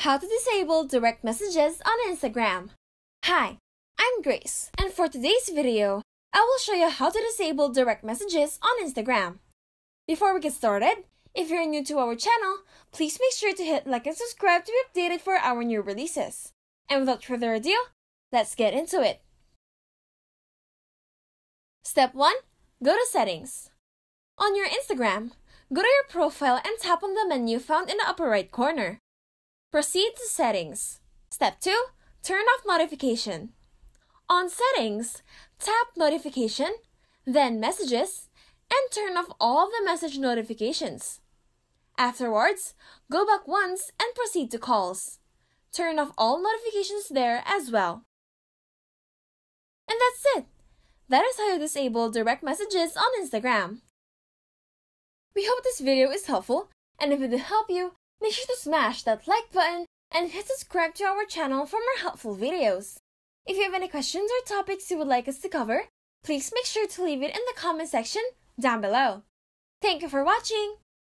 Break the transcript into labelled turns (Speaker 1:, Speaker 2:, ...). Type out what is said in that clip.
Speaker 1: How to disable direct messages on Instagram. Hi, I'm Grace, and for today's video, I will show you how to disable direct messages on Instagram. Before we get started, if you're new to our channel, please make sure to hit like and subscribe to be updated for our new releases. And without further ado, let's get into it. Step 1. Go to Settings. On your Instagram, go to your profile and tap on the menu found in the upper right corner. Proceed to Settings. Step 2. Turn off Notification. On Settings, tap Notification, then Messages, and turn off all the message notifications. Afterwards, go back once and proceed to Calls. Turn off all notifications there as well. And that's it! That is how you disable direct messages on Instagram. We hope this video is helpful, and if it did help you, Make sure to smash that like button and hit subscribe to our channel for more helpful videos. If you have any questions or topics you would like us to cover, please make sure to leave it in the comment section down below. Thank you for watching!